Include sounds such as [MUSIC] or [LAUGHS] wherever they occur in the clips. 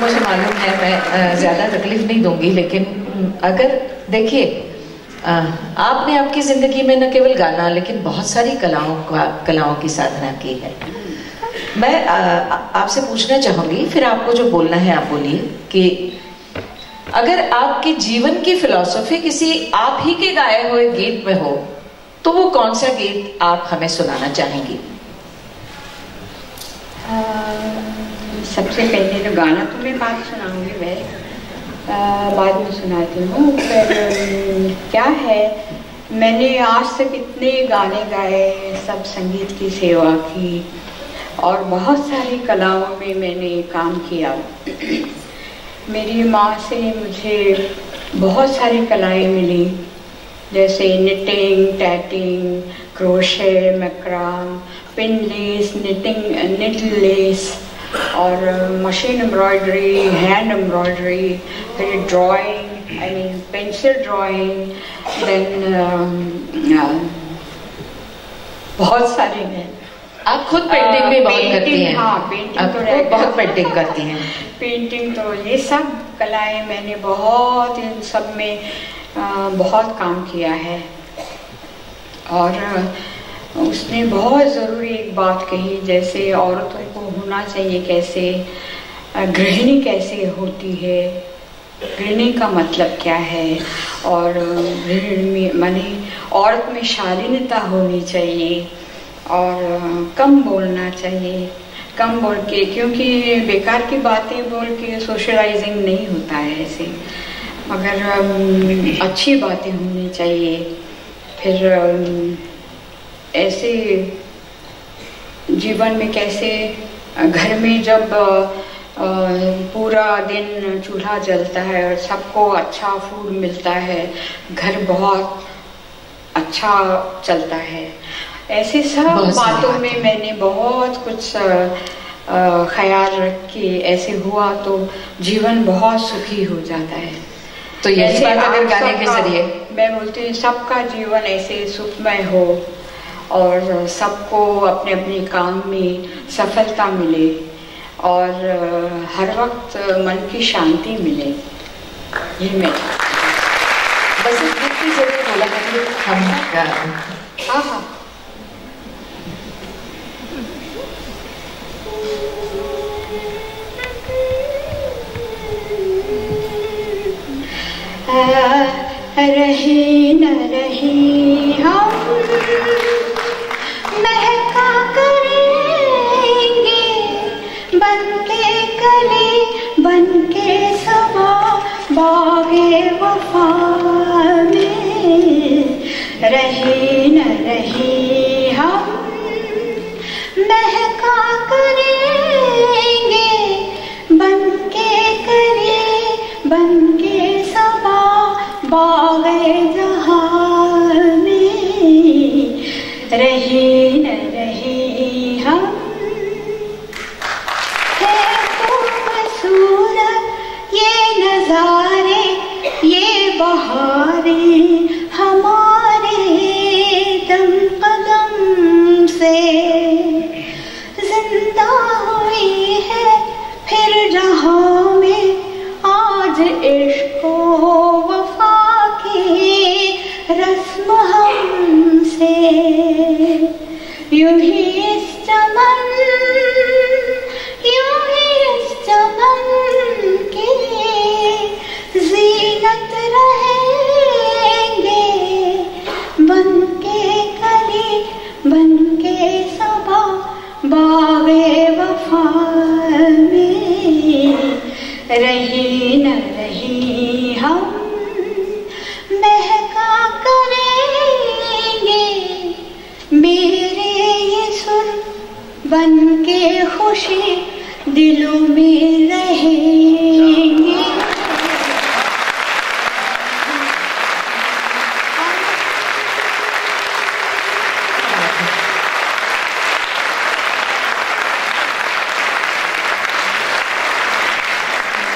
मैं ज़्यादा तकलीफ़ नहीं दूँगी, लेकिन अगर देखिए आपने आपकी ज़िंदगी में न केवल गाना, लेकिन बहुत सारी कलाओं का, कलाओं की साधना की है। मैं आपसे पूछना चाहूँगी, फिर आपको जो बोलना है, आप बोलिए, कि अगर आपके जीवन की फिलॉसफी किसी आप ही के गाए हुए गीत में हो तो वो कौन सा गीत आप हमें सुनाना चाहेंगी? सबसे पहले तो गाना तो मैं बात सुनाऊँगी मैं। बाद में सुनाती हूँ। पर क्या है? मैंने आज तक इतने गाने गाए सब संगीत की सेवा की और बहुत सारी कलाओं में मैंने काम किया। मेरी माँ से मुझे बहुत सारी कलाएँ मिली, जैसे knitting tatting crochet macrame pin lace knitting needle lace और मशीन एम्ब्रॉयडरी हैंड एम्ब्रॉयडरी फिर drawing I mean pencil drawing then बहुत सारे हैं। आप खुद पेंटिंग भी बहुत करती हैं। हाँ पेंटिंग तो बहुत पेंटिंग करती हैं। [LAUGHS] पेंटिंग तो ये सब कलाएँ मैंने बहुत इन सब में आ, बहुत काम किया है। और उसने बहुत ज़रूरी एक बात कही, जैसे औरतों को होना चाहिए कैसे गृहिणी कैसे होती है, गृहिणी का मतलब क्या है, और गृहिणी माने औरत में शालीनता होनी चाहिए, और कम बोलना चाहिए, कम बोल के, क्योंकि बेकार की बातें बोल के सोशलाइजिंग नहीं होता है ऐसे। मगर अच्छी बातें होनी चाहिए, फिर ऐसे जीवन में कैसे घर में जब पूरा दिन चूल्हा जलता है और सबको अच्छा फ़ूड मिलता है घर बहुत अच्छा चलता है। ऐसे सब बातों में मैंने बहुत कुछ ख्याल रख। के ऐसे हुआ तो जीवन बहुत सुखी हो जाता है। तो यही बात अगर गाने के ज़रिए। मैं बोलती हूँ सबका जीवन ऐसे सुखमय हो। और सबको अपने अपने काम में सफलता मिले और हर वक्त मन की शांति मिले। ये मैं बस इतनी ज़रूर बोला हम हाँ। हाँ रहे न रहे ये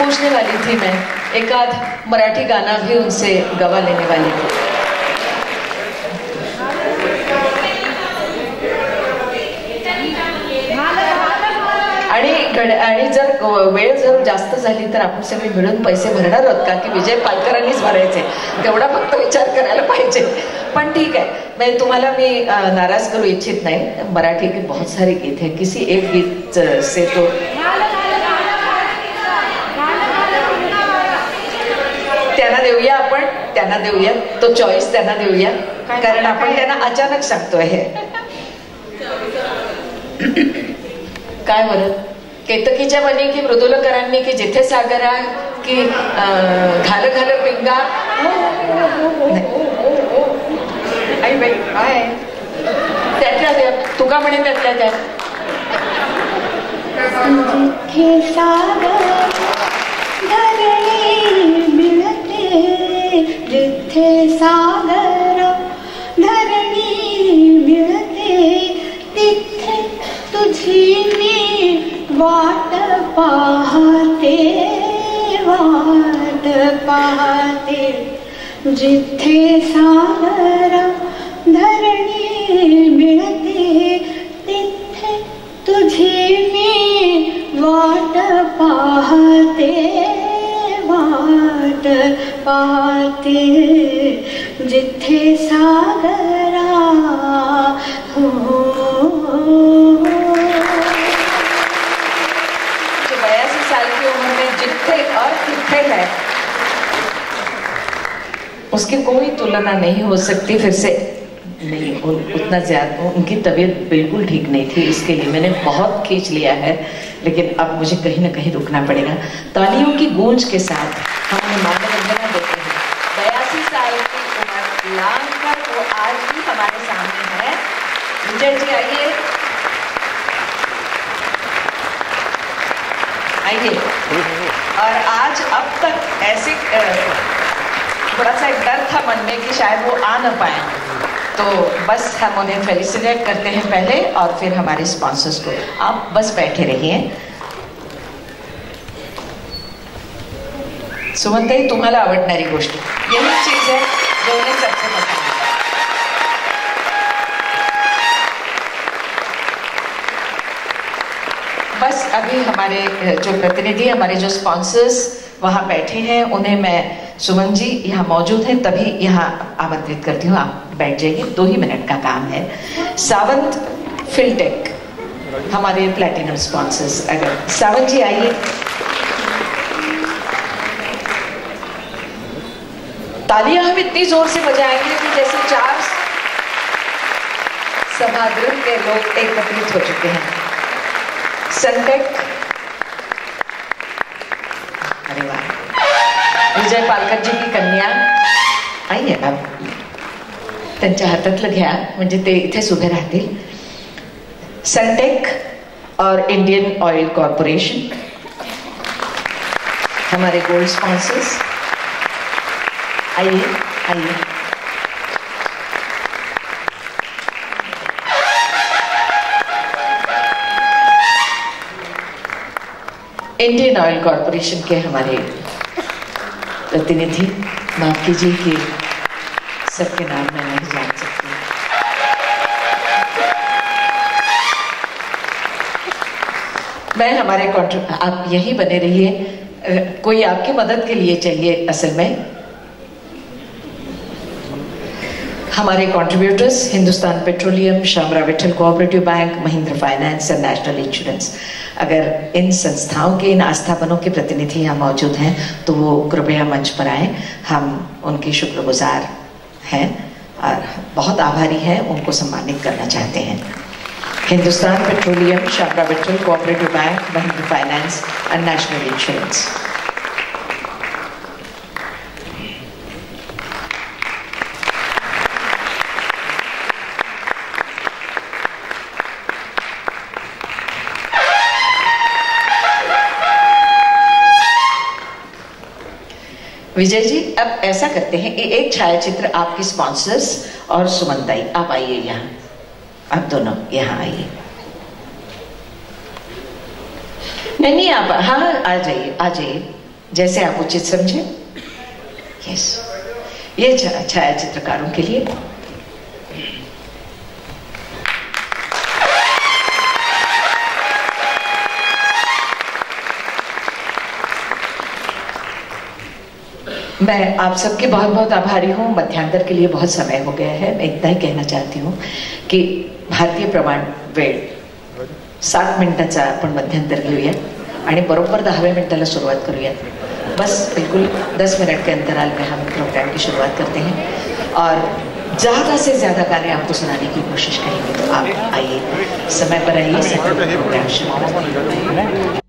पूछने वाली थी मैं। एक आध मराठी गाना भी उनसे गवा लेने वाली थी। आणि घड आणि जर वेळ जर जास्त झाली तर आपण सगळे मिळून पैसे भरणार आहोत का की विजय पालकरांनीच भरायचे. तेवढा फक्त विचार करायला पाहिजे. पण ठीक आहे. म्हणजे तुम्हाला मी नाराज करू इच्छित नाही. मराठी के बहुत सारे गीत आहे किसी एक गीत से तो त्यांना देऊया आपण त्यांना देऊया. तो चॉईस त्यांना देऊया. कारण आपण त्यांना अचानक सांगतोय हे. [LAUGHS] काय बरं केतकीच्या बनी की मृदुलकरांनी की जिथे सागरा की घाल घाल पिंगा? आई बाई काय? त्यातल्या त्या तुका म्हणे त्यातल्या त्या जिथे सागर धरणी मिलते तिथे तुझी में वाट पाहते वाट पाहते जिथे सागर हो। बयासी साल की उम्र में जिथे और किथे है, उसकी कोई तुलना नहीं हो सकती, फिर से नहीं उतना ज़्यादा, उनकी तबीयत बिल्कुल ठीक नहीं थी इसके लिए। मैंने बहुत खींच लिया है, लेकिन अब मुझे कहीं ना कहीं रुकना पड़ेगा। तालियों की गूंज के साथ हम उन्हें मानवंदना देते हैं बयासी साल की उम्र लांग कर वो आज भी हमारे सामने है। विजय जी, आइए। आइए। और आज अब तक ऐसे थोड़ा सा डर था मन में कि शायद वो आ न पाए। तो बस हम उन्हें फेलिसिटेट करते हैं पहले और फिर हमारे स्पॉन्सर्स को। आप बस बैठे रहिए। सुमनताई तुम्हाला आवडणारी गोष्ट। यही चीज़ है जो सबसे पसंद बस अभी हमारे जो प्रतिनिधि, हमारे जो स्पॉन्सर्स वहाँ बैठे हैं, उन्हें मैं, सुमन जी, यहाँ मौजूद हैं, तभी यहाँ आमंत्रित करती हूँ, आप बैठ जाइए, दो ही मिनट का काम है। सावंत फिलटेक हमारे प्लेटिनम स्पॉन्सर्स अगर, सावंत जी आइए। तालियाँ हम इतनी ज़ोर से बजाएँगे कि जैसे चार सभागृह के लोग एकत्रित हो चुके हैं। सनटेक अरे वाह। विजय पालकर जी की कन्या आई आहे अब। त्यांच्या हातातलं घ्या म्हणजे ते इथेच उभे राहतील. सनटेक और इंडियन ऑयल कॉरपोरेशन हमारे गोल्ड स्पॉन्सर्स आइए आइए। इंडियन ऑयल कॉरपोरेशन के हमारे प्रतिनिधि, माफ़ कीजिए कि सबके नाम मैं नहीं जान सकती। मैं हमारे आप यही बने रहिए। कोई आपकी मदद के लिए चाहिए असल में। हमारे contributors Hindustan petroleum Shamrao Vithal cooperative bank Mahindra finance and national insurance अगर इन संस्थाओं के, इन आस्थापनों के प्रतिनिधि यहाँ मौजूद हैं तो वो कृपया मंच पर आए। हम उनके शुक्रगुजार हैं और बहुत आभारी हैं, उनको सम्मानित करना चाहते हैं। Hindustan petroleum Shamrao Vithal cooperative bank Mahindra finance and national insurance Vijay ji, अब ऐसा करते हैं कि एक छायाचित्र आपके स्पॉन्सर्स और सुमनताई आप आइए यहाँ। आप दोनों यहाँ आइए। नहीं नहीं, आप हाँ आ जाइए आ जाइए। जैसे आप उचित समझे। यस ये छायाचित्रकारों के लिए। मैं आप सबके बहुत बहुत आभारी हूँ। मध्यांतर के लिए बहुत समय हो गया है। मैं इतना ही कहना चाहती हूँ की भारतीय प्रमाण वेळ सात मिनिटाचा आपण मध्यंतर घेऊया आणि बरोबर दहाव्या मिनिटाला सुरुवात करूयात बस, बिल्कुल दस मिनट के अंतराल में हम प्रोग्राम की शुरुआत करते हैं. और ज़्यादा से ज़्यादा गाने आपको सुनाने की कोशिश करेंगे तो आप आइए, समय पर आइए प्रोग्राम शुरू